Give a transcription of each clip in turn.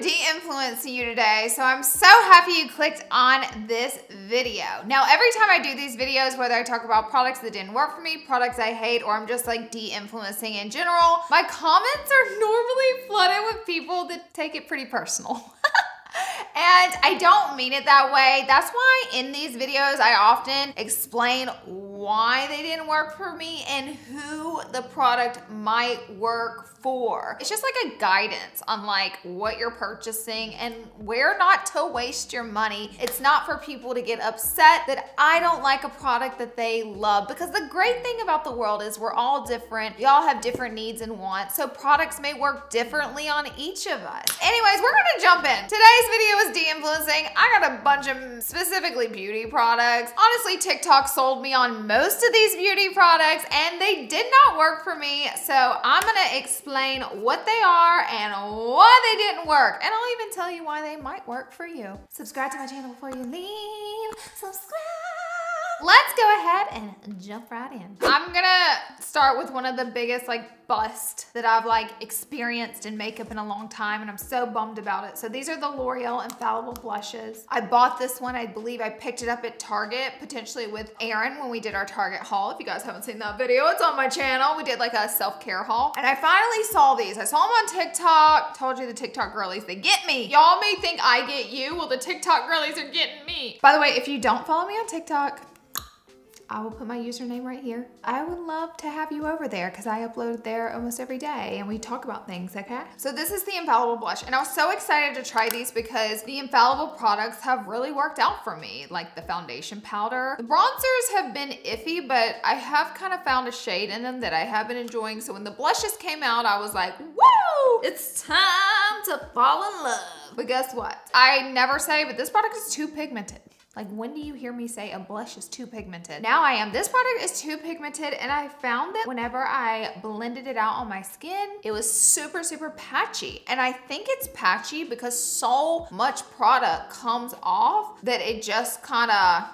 de-influence you today, so I'm so happy you clicked on this video. Now, every time I do these videos, whether I talk about products that didn't work for me, products I hate, or I'm just like de-influencing in general, my comments are normally flooded with people that take it pretty personal. And I don't mean it that way. That's why in these videos, I often explain why they didn't work for me and who the product might work for. It's just like a guidance on like what you're purchasing and where not to waste your money. It's not for people to get upset that I don't like a product that they love because the great thing about the world is we're all different. We all have different needs and wants. So products may work differently on each of us. Anyways, we're gonna jump in. Today's video is de-influencing. I got a bunch of specifically beauty products. Honestly, TikTok sold me on most of these beauty products and they did not work for me. So I'm gonna explain what they are and why they didn't work. And I'll even tell you why they might work for you. Subscribe to my channel before you leave. Subscribe. Let's go ahead and jump right in. I'm gonna start with one of the biggest like bust that I've like experienced in makeup in a long time and I'm so bummed about it. So these are the L'Oreal Infallible Blushes. I bought this one, I believe I picked it up at Target, potentially with Aaron when we did our Target haul. If you guys haven't seen that video, it's on my channel. We did like a self-care haul. And I finally saw these. I saw them on TikTok. Told you the TikTok girlies, they get me. Y'all may think I get you. Well, the TikTok girlies are getting me. By the way, if you don't follow me on TikTok, I will put my username right here. I would love to have you over there because I upload there almost every day and we talk about things, okay? So this is the Infallible Blush and I was so excited to try these because the Infallible products have really worked out for me, like the foundation powder. The bronzers have been iffy, but I have kind of found a shade in them that I have been enjoying. So when the blushes came out, I was like, woo, it's time to fall in love. But guess what? I never say, but this product is too pigmented. Like when do you hear me say a blush is too pigmented? Now I am. This product is too pigmented and I found that whenever I blended it out on my skin, it was super, super patchy. And I think it's patchy because so much product comes off that it just kind of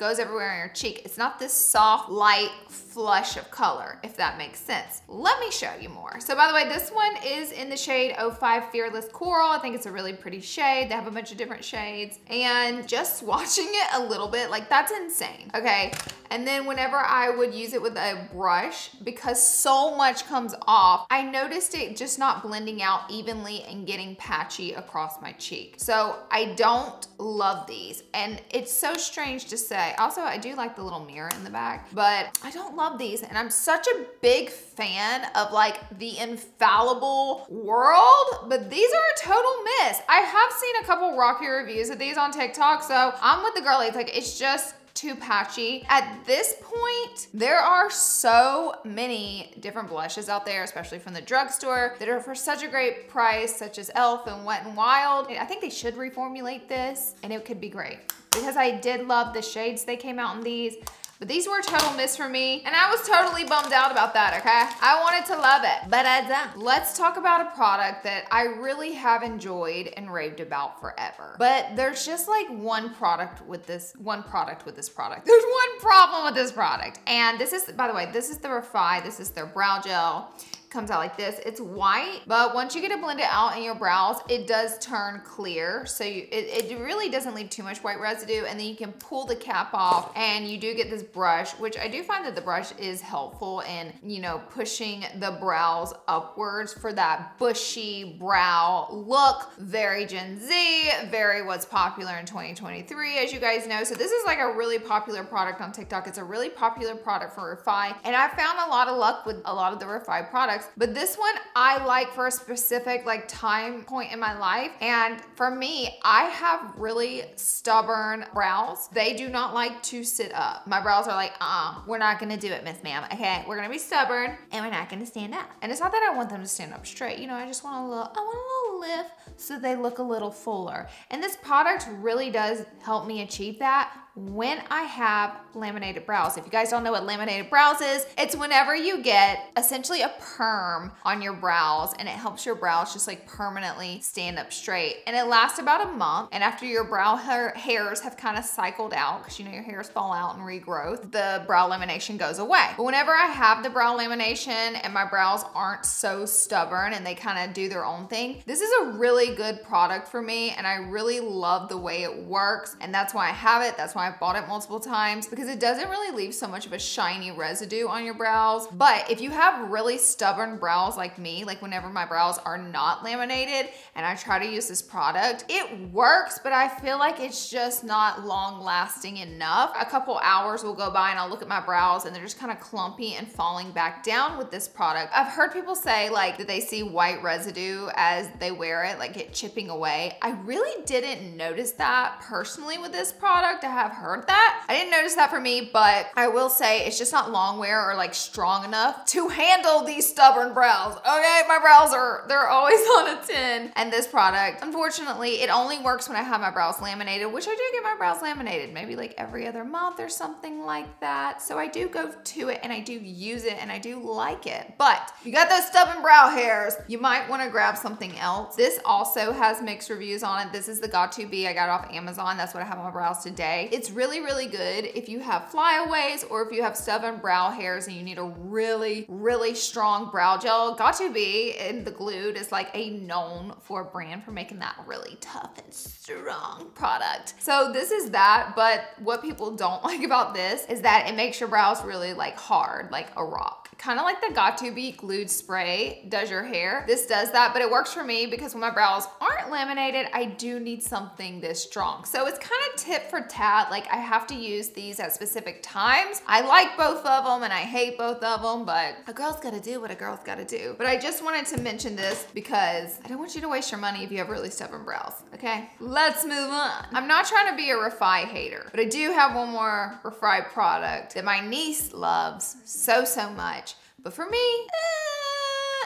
goes everywhere on your cheek. It's not this soft, light flush of color, if that makes sense. Let me show you more. So by the way, this one is in the shade 05 Fearless Coral. I think it's a really pretty shade. They have a bunch of different shades. And just swatching it a little bit, like that's insane, okay? And then whenever I would use it with a brush, because so much comes off, I noticed it just not blending out evenly and getting patchy across my cheek. So I don't love these. And it's so strange to say. Also, I do like the little mirror in the back, but I don't love these. And I'm such a big fan of like the infallible world, but these are a total miss. I have seen a couple rocky reviews of these on TikTok, so I'm with the girlies. Like it's just too patchy. At this point, there are so many different blushes out there, especially from the drugstore, that are for such a great price, such as e.l.f. and Wet n Wild. I think they should reformulate this and it could be great because I did love the shades they came out in these. But these were a total miss for me, and I was totally bummed out about that, okay? I wanted to love it, but I don't. Let's talk about a product that I really have enjoyed and raved about forever. But there's just like one product with this, one product with this product. There's one problem with this product. And this is, by the way, this is the Refy, this is their brow gel comes out like this. It's white, but once you get to blend it out in your brows, it does turn clear. So you, it, it really doesn't leave too much white residue. And then you can pull the cap off and you do get this brush, which I do find that the brush is helpful in, you know, pushing the brows upwards for that bushy brow look. Very Gen Z, very what's popular in 2023, as you guys know. So this is like a really popular product on TikTok. It's a really popular product for Refy. And I found a lot of luck with a lot of the Refy products products. But this one I like for a specific like time point in my life. And for me, I have really stubborn brows. They do not like to sit up. My brows are like, uh, we're not gonna do it, Miss Ma'am. Okay, we're gonna be stubborn and we're not gonna stand up. And it's not that I want them to stand up straight. You know, I just want a little, I want a little lift so they look a little fuller. And this product really does help me achieve that when I have laminated brows. If you guys don't know what laminated brows is, it's whenever you get essentially a perm on your brows and it helps your brows just like permanently stand up straight. And it lasts about a month. And after your brow hair hairs have kind of cycled out, because you know your hairs fall out and regrowth, the brow lamination goes away. But whenever I have the brow lamination and my brows aren't so stubborn and they kind of do their own thing, this is a really good product for me and I really love the way it works. And that's why I have it. That's why I've bought it multiple times because it doesn't really leave so much of a shiny residue on your brows. But if you have really stubborn brows like me, like whenever my brows are not laminated and I try to use this product, it works, but I feel like it's just not long lasting enough. A couple hours will go by and I'll look at my brows and they're just kind of clumpy and falling back down with this product. I've heard people say like that they see white residue as they wear it, like it chipping away. I really didn't notice that personally with this product. I have heard that. I didn't notice that for me, but I will say it's just not long wear or like strong enough to handle these stubborn brows. Okay, my brows are, they're always on a 10. And this product, unfortunately, it only works when I have my brows laminated, which I do get my brows laminated maybe like every other month or something like that. So I do go to it and I do use it and I do like it. But you got those stubborn brow hairs, you might wanna grab something else. This also has mixed reviews on it. This is the Got2b. I got off Amazon. That's what I have on my brows today. It's really, really good if you have flyaways or if you have stubborn brow hairs and you need a really, really strong brow gel. Got2b and the glued is like a known for brand for making that really tough and strong product. So this is that, but what people don't like about this is that it makes your brows really like hard, like a rock kind of like the Got2b glued spray does your hair. This does that, but it works for me because when my brows aren't laminated, I do need something this strong. So it's kind of tip for tat. Like I have to use these at specific times. I like both of them and I hate both of them, but a girl's gotta do what a girl's gotta do. But I just wanted to mention this because I don't want you to waste your money if you have really stubborn brows, okay? Let's move on. I'm not trying to be a Refy hater, but I do have one more Refy product that my niece loves so, so much. But for me, eh,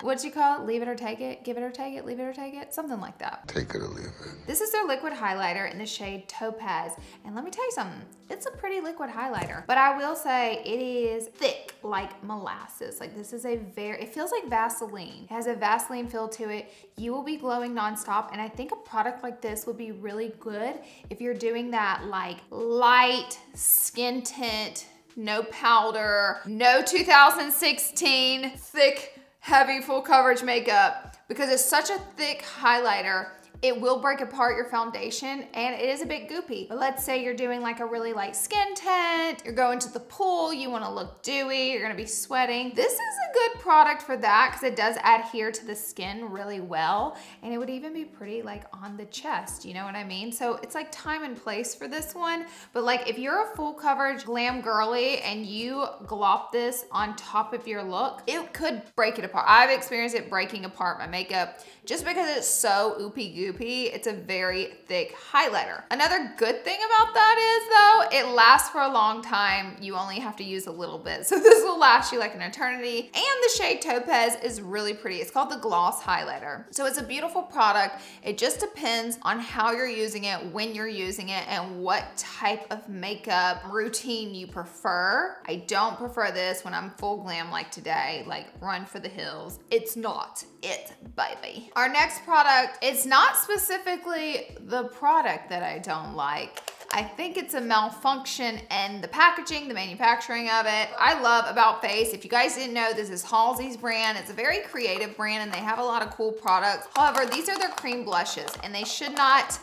what'd you call it? Leave it or take it? Give it or take it? Leave it or take it? Something like that. Take it or leave it. This is their liquid highlighter in the shade Topaz. And let me tell you something, it's a pretty liquid highlighter. But I will say it is thick like molasses. Like this is a very, it feels like Vaseline. It has a Vaseline feel to it. You will be glowing nonstop. And I think a product like this would be really good if you're doing that like light skin tint no powder, no 2016 thick, heavy full coverage makeup because it's such a thick highlighter it will break apart your foundation and it is a bit goopy. But let's say you're doing like a really light skin tint, you're going to the pool, you wanna look dewy, you're gonna be sweating. This is a good product for that because it does adhere to the skin really well. And it would even be pretty like on the chest, you know what I mean? So it's like time and place for this one. But like if you're a full coverage glam girly and you glop this on top of your look, it could break it apart. I've experienced it breaking apart my makeup just because it's so oopy goopy, it's a very thick highlighter. Another good thing about that is though, it lasts for a long time. You only have to use a little bit. So this will last you like an eternity. And the shade Topaz is really pretty. It's called the Gloss Highlighter. So it's a beautiful product. It just depends on how you're using it, when you're using it, and what type of makeup routine you prefer. I don't prefer this when I'm full glam like today, like run for the hills. It's not it, baby. Our next product, it's not specifically the product that I don't like. I think it's a malfunction in the packaging, the manufacturing of it. I love About Face. If you guys didn't know, this is Halsey's brand. It's a very creative brand and they have a lot of cool products. However, these are their cream blushes and they should not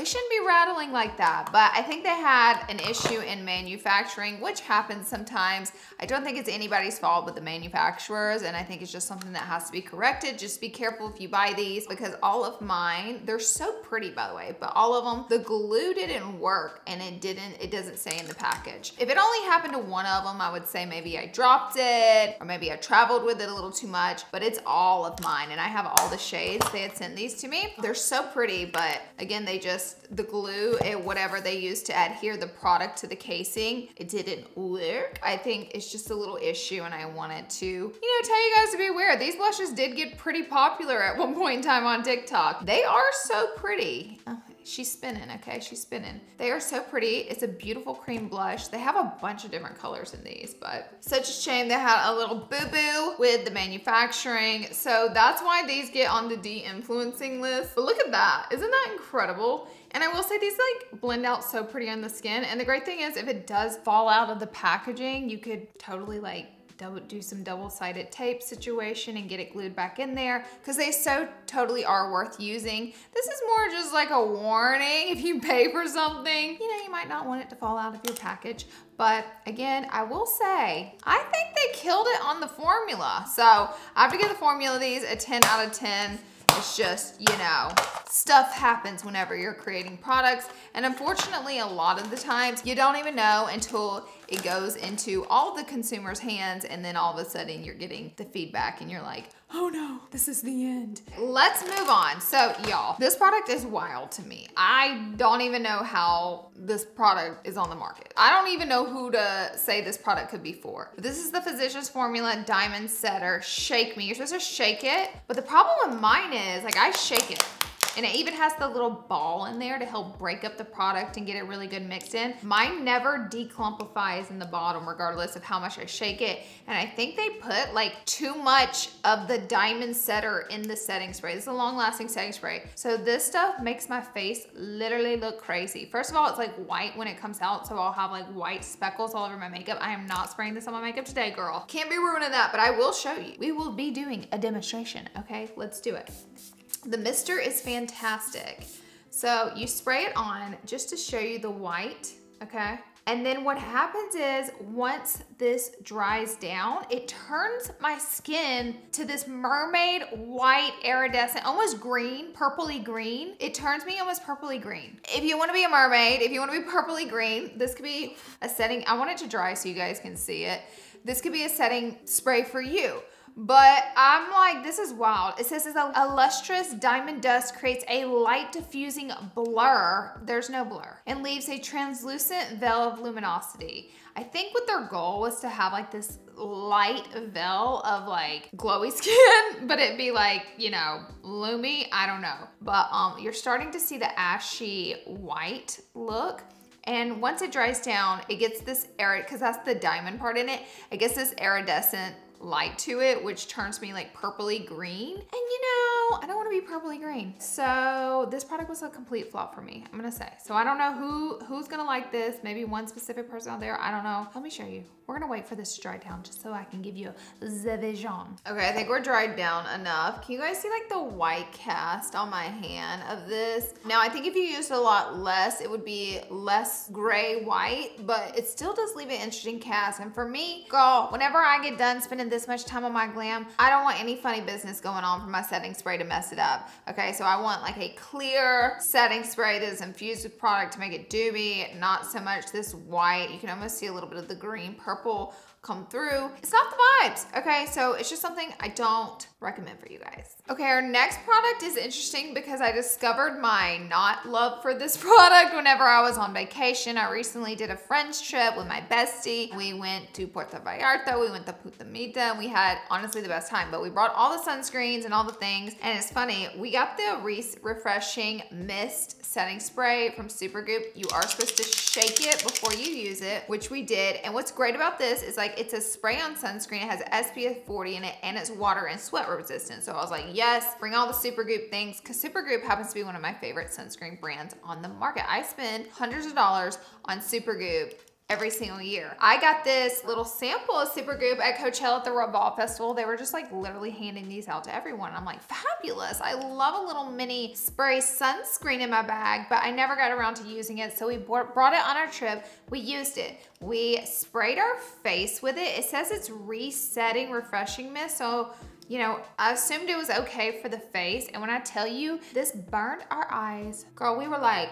they shouldn't be rattling like that, but I think they had an issue in manufacturing, which happens sometimes. I don't think it's anybody's fault but the manufacturers, and I think it's just something that has to be corrected. Just be careful if you buy these because all of mine, they're so pretty by the way, but all of them, the glue didn't work and it didn't, it doesn't say in the package. If it only happened to one of them, I would say maybe I dropped it or maybe I traveled with it a little too much, but it's all of mine and I have all the shades. They had sent these to me. They're so pretty, but again, they just the glue and whatever they used to adhere the product to the casing, it didn't work. I think it's just a little issue and I wanted to, you know, tell you guys to be aware. These blushes did get pretty popular at one point in time on TikTok. They are so pretty. Oh, She's spinning, okay? She's spinning. They are so pretty. It's a beautiful cream blush. They have a bunch of different colors in these, but such a shame they had a little boo-boo with the manufacturing. So that's why these get on the de-influencing list. But look at that. Isn't that incredible? And I will say these like blend out so pretty on the skin. And the great thing is if it does fall out of the packaging, you could totally like double, do some double-sided tape situation and get it glued back in there because they so totally are worth using. This is more just like a warning if you pay for something, you know, you might not want it to fall out of your package. But again, I will say, I think they killed it on the formula. So I have to give the formula these a 10 out of 10. It's just, you know, stuff happens whenever you're creating products. And unfortunately, a lot of the times you don't even know until it goes into all the consumer's hands and then all of a sudden you're getting the feedback and you're like, oh no, this is the end. Let's move on. So y'all, this product is wild to me. I don't even know how this product is on the market. I don't even know who to say this product could be for. This is the Physicians Formula Diamond Setter Shake Me. You're supposed to shake it, but the problem with mine is like I shake it and it even has the little ball in there to help break up the product and get it really good mixed in. Mine never declumpifies in the bottom regardless of how much I shake it. And I think they put like too much of the diamond setter in the setting spray. This is a long lasting setting spray. So this stuff makes my face literally look crazy. First of all, it's like white when it comes out. So I'll have like white speckles all over my makeup. I am not spraying this on my makeup today, girl. Can't be ruining that, but I will show you. We will be doing a demonstration, okay? Let's do it. The mister is fantastic. So you spray it on just to show you the white, okay? And then what happens is once this dries down, it turns my skin to this mermaid white iridescent, almost green, purpley green. It turns me almost purpley green. If you wanna be a mermaid, if you wanna be purpley green, this could be a setting. I want it to dry so you guys can see it. This could be a setting spray for you. But I'm like, this is wild. It says, a, a lustrous diamond dust creates a light diffusing blur. There's no blur. And leaves a translucent veil of luminosity. I think what their goal was to have like this light veil of like glowy skin, but it'd be like, you know, loomy, I don't know. But um, you're starting to see the ashy white look. And once it dries down, it gets this arid, cause that's the diamond part in it. It gets this iridescent light to it, which turns me like purpley green. And you know, I don't wanna be purpley green. So this product was a complete flop for me, I'm gonna say. So I don't know who who's gonna like this. Maybe one specific person out there, I don't know. Let me show you. We're gonna wait for this to dry down just so I can give you the vision. Okay, I think we're dried down enough. Can you guys see like the white cast on my hand of this? Now I think if you used a lot less, it would be less gray white, but it still does leave an interesting cast. And for me, girl, whenever I get done spending this much time on my glam, I don't want any funny business going on for my setting spray to mess it up. Okay, so I want like a clear setting spray that is infused with product to make it dewy, not so much this white. You can almost see a little bit of the green purple come through. It's not the vibes, okay? So it's just something I don't recommend for you guys. Okay, our next product is interesting because I discovered my not love for this product whenever I was on vacation. I recently did a friend's trip with my bestie. We went to Puerto Vallarta, we went to Punta Mita, and we had honestly the best time, but we brought all the sunscreens and all the things. And it's funny, we got the Reese Refreshing Mist setting spray from Supergoop. You are supposed to shake it before you use it, which we did. And what's great about this is like, it's a spray on sunscreen. It has SPF 40 in it and it's water and sweat resistant. So I was like, yes, bring all the Supergoop things because Supergoop happens to be one of my favorite sunscreen brands on the market. I spend hundreds of dollars on Supergoop every single year. I got this little sample of Supergoop at Coachella at the Revolve Festival. They were just like literally handing these out to everyone. I'm like, fabulous. I love a little mini spray sunscreen in my bag, but I never got around to using it. So we brought it on our trip. We used it. We sprayed our face with it. It says it's resetting refreshing mist. So you know, I assumed it was okay for the face. And when I tell you, this burned our eyes. Girl, we were like,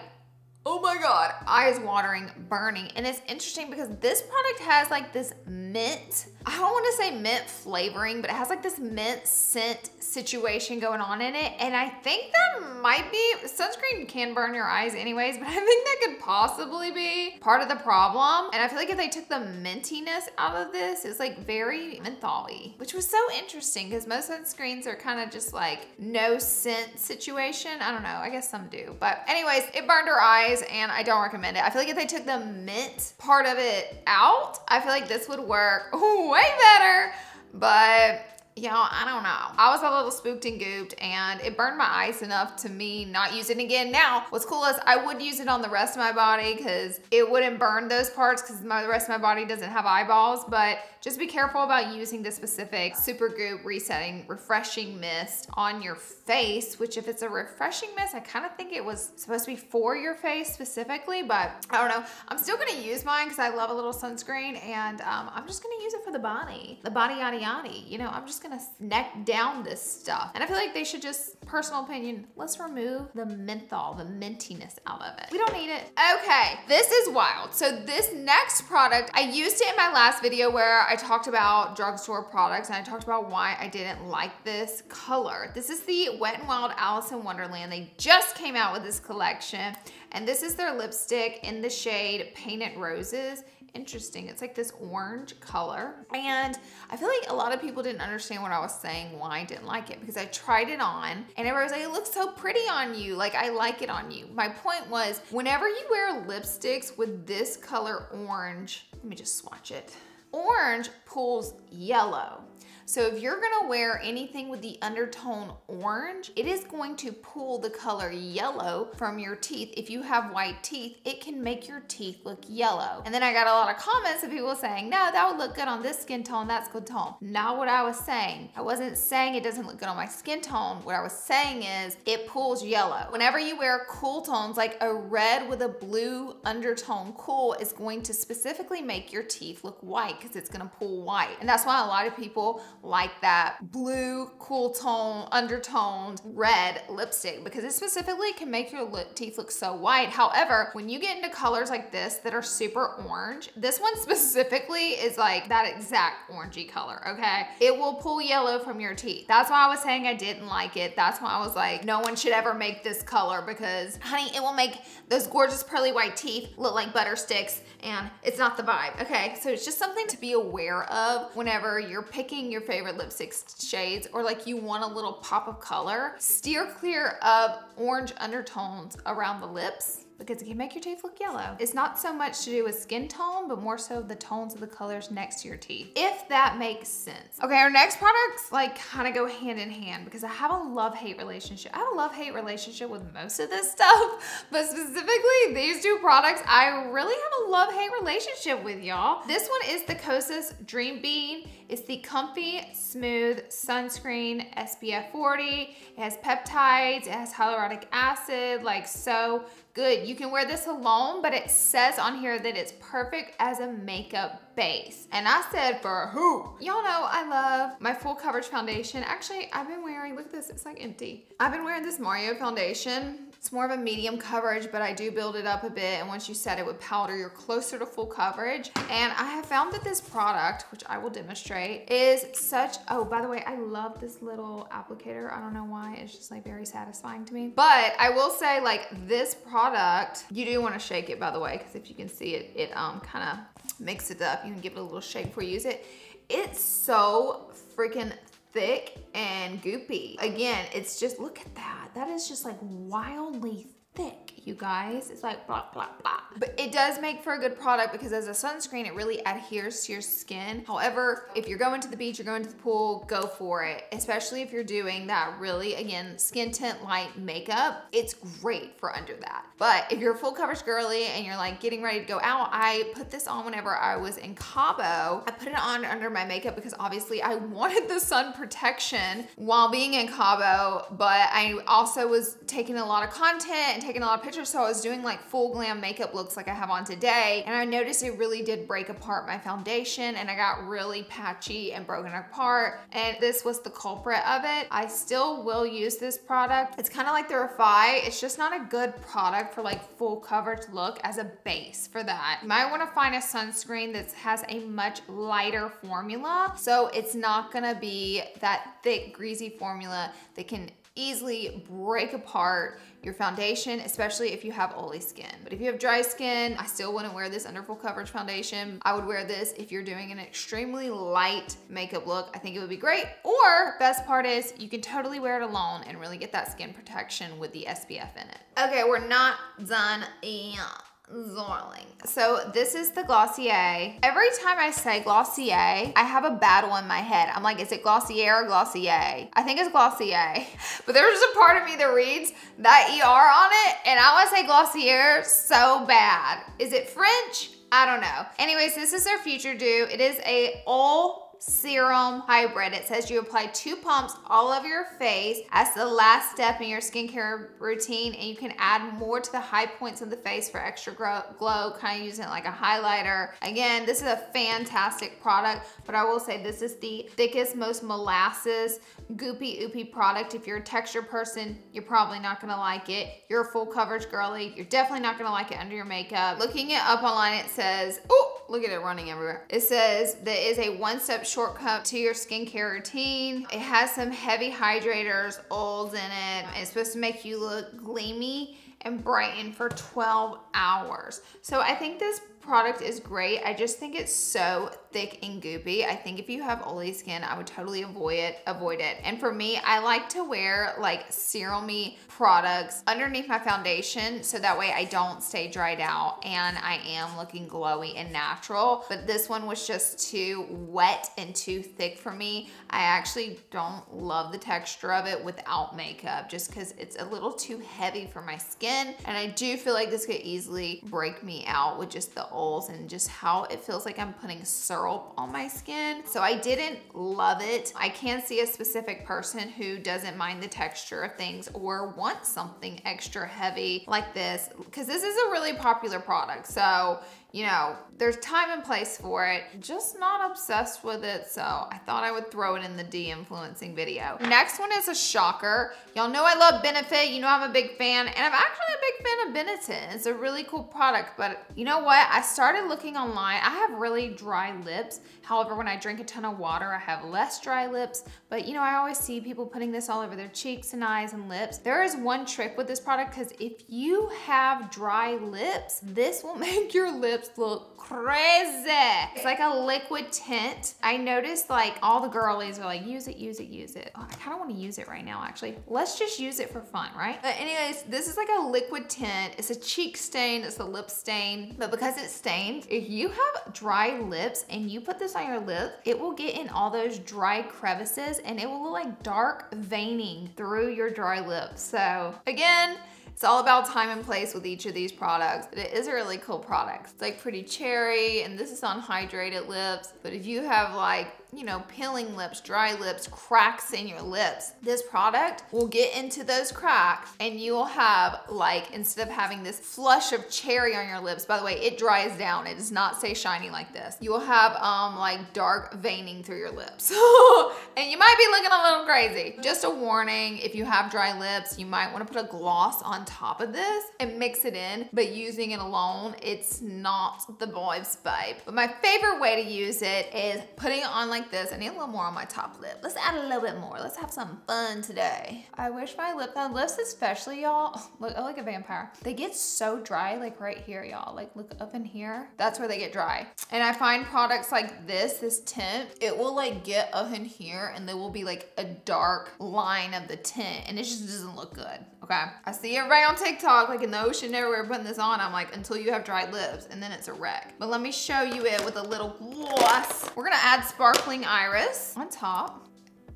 oh my God, eyes watering, burning. And it's interesting because this product has like this mint I don't want to say mint flavoring, but it has like this mint scent situation going on in it. And I think that might be, sunscreen can burn your eyes anyways, but I think that could possibly be part of the problem. And I feel like if they took the mintiness out of this, it's like very mentholy, which was so interesting because most sunscreens are kind of just like no scent situation. I don't know, I guess some do. But anyways, it burned her eyes and I don't recommend it. I feel like if they took the mint part of it out, I feel like this would work way better. But Y'all, I don't know. I was a little spooked and gooped and it burned my eyes enough to me not use it again. Now, what's cool is I would use it on the rest of my body because it wouldn't burn those parts because the rest of my body doesn't have eyeballs, but just be careful about using the specific Supergoop Resetting Refreshing Mist on your face, which if it's a refreshing mist, I kind of think it was supposed to be for your face specifically, but I don't know. I'm still gonna use mine because I love a little sunscreen and um, I'm just gonna use it for the body, the body yada yada. You know, I'm just gonna neck down this stuff. And I feel like they should just, personal opinion, let's remove the menthol, the mintiness out of it. We don't need it. Okay, this is wild. So this next product, I used it in my last video where I talked about drugstore products and I talked about why I didn't like this color. This is the Wet n Wild Alice in Wonderland. They just came out with this collection and this is their lipstick in the shade Painted Roses interesting. It's like this orange color. And I feel like a lot of people didn't understand what I was saying, why I didn't like it, because I tried it on and everybody was like, it looks so pretty on you. Like, I like it on you. My point was, whenever you wear lipsticks with this color orange, let me just swatch it. Orange pulls yellow. So if you're gonna wear anything with the undertone orange, it is going to pull the color yellow from your teeth. If you have white teeth, it can make your teeth look yellow. And then I got a lot of comments of people saying, no, that would look good on this skin tone, that's good tone. Not what I was saying. I wasn't saying it doesn't look good on my skin tone. What I was saying is it pulls yellow. Whenever you wear cool tones, like a red with a blue undertone cool is going to specifically make your teeth look white because it's gonna pull white. And that's why a lot of people like that blue, cool tone, undertoned red lipstick because it specifically can make your lip teeth look so white. However, when you get into colors like this that are super orange, this one specifically is like that exact orangey color, okay? It will pull yellow from your teeth. That's why I was saying I didn't like it. That's why I was like, no one should ever make this color because, honey, it will make those gorgeous pearly white teeth look like butter sticks and it's not the vibe, okay? So it's just something to be aware of whenever you're picking your favorite lipstick shades or like you want a little pop of color. Steer clear of orange undertones around the lips because it can make your teeth look yellow. It's not so much to do with skin tone, but more so the tones of the colors next to your teeth, if that makes sense. Okay, our next products like kind of go hand in hand because I have a love-hate relationship. I have a love-hate relationship with most of this stuff, but specifically these two products, I really have a love-hate relationship with y'all. This one is the Kosas DreamBeam. It's the Comfy Smooth Sunscreen SPF 40. It has peptides, it has hyaluronic acid, like so good. You can wear this alone, but it says on here that it's perfect as a makeup base. And I said for who? Y'all know I love my full coverage foundation. Actually, I've been wearing, look at this, it's like empty. I've been wearing this Mario foundation it's more of a medium coverage, but I do build it up a bit. And once you set it with powder, you're closer to full coverage. And I have found that this product, which I will demonstrate, is such, oh, by the way, I love this little applicator. I don't know why, it's just like very satisfying to me. But I will say like this product, you do wanna shake it by the way, because if you can see it, it um kind of mix it up. You can give it a little shake before you use it. It's so freaking thick and goopy. Again, it's just, look at that. That is just like wildly thick you guys. It's like blah, blah, blah. But it does make for a good product because as a sunscreen, it really adheres to your skin. However, if you're going to the beach, you're going to the pool, go for it. Especially if you're doing that really, again, skin tint light makeup, it's great for under that. But if you're a full coverage girly and you're like getting ready to go out, I put this on whenever I was in Cabo. I put it on under my makeup because obviously I wanted the sun protection while being in Cabo, but I also was taking a lot of content and taking a lot of picture, so I was doing like full glam makeup looks like I have on today, and I noticed it really did break apart my foundation, and I got really patchy and broken apart, and this was the culprit of it. I still will use this product. It's kind of like the Refy. It's just not a good product for like full coverage look as a base for that. You might want to find a sunscreen that has a much lighter formula, so it's not gonna be that thick, greasy formula that can easily break apart your foundation, especially if you have oily skin. But if you have dry skin, I still wouldn't wear this under full coverage foundation. I would wear this if you're doing an extremely light makeup look. I think it would be great. Or best part is you can totally wear it alone and really get that skin protection with the SPF in it. Okay, we're not done yet. Zorling. So this is the Glossier. Every time I say Glossier, I have a battle in my head. I'm like, is it Glossier or Glossier? I think it's Glossier. But there's a part of me that reads that ER on it, and I want to say Glossier so bad. Is it French? I don't know. Anyways, this is our Futuredew. It is a all serum hybrid. It says you apply two pumps all over your face as the last step in your skincare routine and you can add more to the high points of the face for extra glow, kind of using it like a highlighter. Again, this is a fantastic product, but I will say this is the thickest, most molasses, goopy oopy product. If you're a texture person, you're probably not gonna like it. You're a full coverage girly, you're definitely not gonna like it under your makeup. Looking it up online, it says, oh, look at it running everywhere. It says that is a one-step shortcut to your skincare routine. It has some heavy hydrators, oils in it. It's supposed to make you look gleamy and brighten for 12 hours. So I think this product is great. I just think it's so thick and goopy. I think if you have oily skin, I would totally avoid it. Avoid it. And for me, I like to wear like serumy products underneath my foundation so that way I don't stay dried out and I am looking glowy and natural. But this one was just too wet and too thick for me. I actually don't love the texture of it without makeup just because it's a little too heavy for my skin. And I do feel like this could easily break me out with just the and just how it feels like I'm putting syrup on my skin. So I didn't love it. I can see a specific person who doesn't mind the texture of things or wants something extra heavy like this because this is a really popular product. So you know, there's time and place for it, just not obsessed with it, so I thought I would throw it in the de-influencing video. Next one is a shocker. Y'all know I love Benefit, you know I'm a big fan, and I'm actually a big fan of Benetint. It's a really cool product, but you know what? I started looking online. I have really dry lips. However, when I drink a ton of water, I have less dry lips, but you know, I always see people putting this all over their cheeks and eyes and lips. There is one trick with this product, because if you have dry lips, this will make your lips lips look crazy. It's like a liquid tint. I noticed like all the girlies are like, use it, use it, use it. Oh, I kind of want to use it right now, actually. Let's just use it for fun, right? But anyways, this is like a liquid tint. It's a cheek stain, it's a lip stain, but because it's stained, if you have dry lips and you put this on your lip, it will get in all those dry crevices and it will look like dark veining through your dry lips. So again, it's all about time and place with each of these products, but it is a really cool product. It's like pretty cherry, and this is on hydrated lips, but if you have like you know, peeling lips, dry lips, cracks in your lips. This product will get into those cracks and you will have like, instead of having this flush of cherry on your lips, by the way, it dries down. It does not stay shiny like this. You will have um like dark veining through your lips. and you might be looking a little crazy. Just a warning, if you have dry lips, you might wanna put a gloss on top of this and mix it in, but using it alone, it's not the boy's babe. But my favorite way to use it is putting on like like this. I need a little more on my top lip. Let's add a little bit more. Let's have some fun today. I wish my lip, my lips especially, y'all, look I like a vampire. They get so dry, like right here, y'all. Like look up in here. That's where they get dry. And I find products like this, this tint, it will like get up in here and there will be like a dark line of the tint and it just doesn't look good, okay? I see everybody on TikTok, like in the ocean everywhere putting this on. I'm like, until you have dry lips and then it's a wreck. But let me show you it with a little gloss. We're gonna add sparkling sparkling iris on top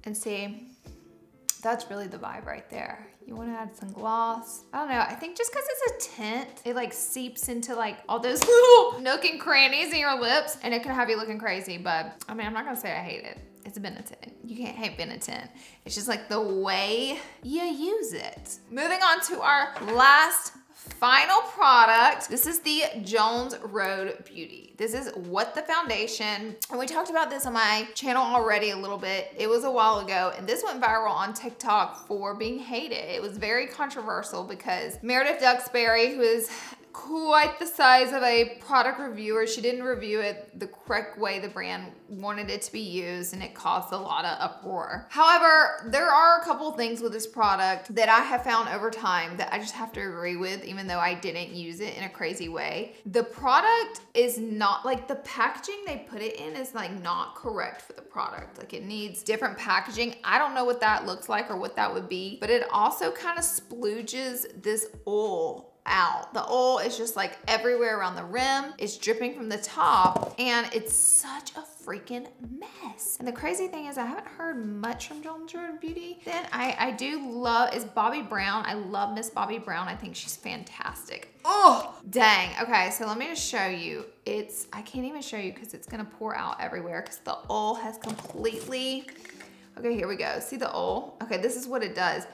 and see, that's really the vibe right there. You wanna add some gloss. I don't know, I think just cause it's a tint, it like seeps into like all those little nook and crannies in your lips and it can have you looking crazy, but I mean, I'm not gonna say I hate it. It's a Benetint. You can't hate Benetint. It's just like the way you use it. Moving on to our last final product. This is the Jones Road Beauty. This is What the Foundation. And we talked about this on my channel already a little bit. It was a while ago and this went viral on TikTok for being hated. It was very controversial because Meredith Duxbury, who is quite the size of a product reviewer. She didn't review it the correct way the brand wanted it to be used and it caused a lot of uproar. However, there are a couple things with this product that I have found over time that I just have to agree with even though I didn't use it in a crazy way. The product is not like the packaging they put it in is like not correct for the product. Like it needs different packaging. I don't know what that looks like or what that would be, but it also kind of splooges this oil out. The oil is just like everywhere around the rim. It's dripping from the top and it's such a freaking mess. And the crazy thing is I haven't heard much from Jones Road Beauty. Then I, I do love, is Bobbi Brown. I love Miss Bobbi Brown. I think she's fantastic. Oh, dang. Okay, so let me just show you. It's, I can't even show you because it's gonna pour out everywhere because the oil has completely, okay, here we go. See the oil? Okay, this is what it does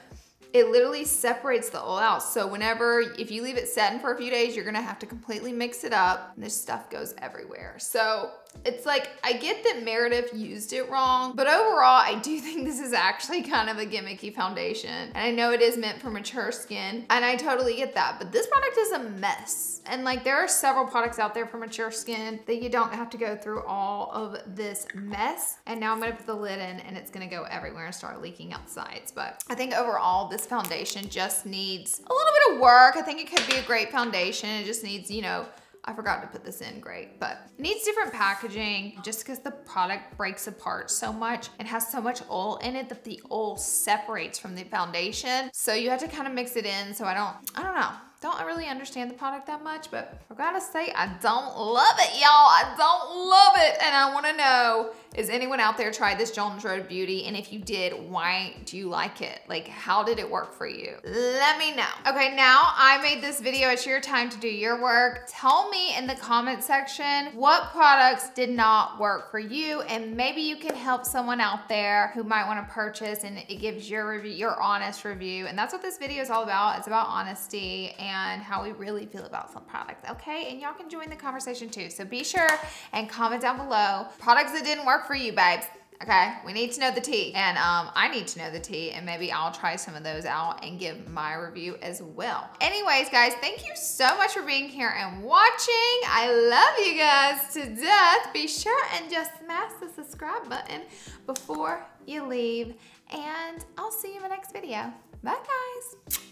it literally separates the oil out. So whenever, if you leave it setting for a few days, you're gonna have to completely mix it up and this stuff goes everywhere. So it's like, I get that Meredith used it wrong, but overall, I do think this is actually kind of a gimmicky foundation. And I know it is meant for mature skin, and I totally get that, but this product is a mess. And like, there are several products out there for mature skin that you don't have to go through all of this mess. And now I'm gonna put the lid in and it's gonna go everywhere and start leaking out sides. But I think overall, this foundation just needs a little bit of work. I think it could be a great foundation. It just needs, you know, I forgot to put this in great, but it needs different packaging just because the product breaks apart so much and has so much oil in it that the oil separates from the foundation. So you have to kind of mix it in. So I don't, I don't know don't really understand the product that much, but I gotta say, I don't love it, y'all. I don't love it. And I wanna know, is anyone out there tried this Jones Road Beauty? And if you did, why do you like it? Like, how did it work for you? Let me know. Okay, now I made this video. It's your time to do your work. Tell me in the comment section what products did not work for you. And maybe you can help someone out there who might wanna purchase and it gives your review, your honest review. And that's what this video is all about. It's about honesty and and how we really feel about some products, okay? And y'all can join the conversation too. So be sure and comment down below products that didn't work for you, babes. Okay, we need to know the tea. And um, I need to know the tea and maybe I'll try some of those out and give my review as well. Anyways, guys, thank you so much for being here and watching. I love you guys to death. Be sure and just smash the subscribe button before you leave. And I'll see you in the next video. Bye, guys.